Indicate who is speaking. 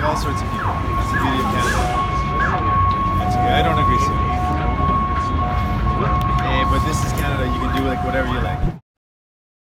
Speaker 1: like all sorts of people. That's the beauty of Canada. That's good. I don't agree, so. Hey, but this is Canada. You can do like whatever you like.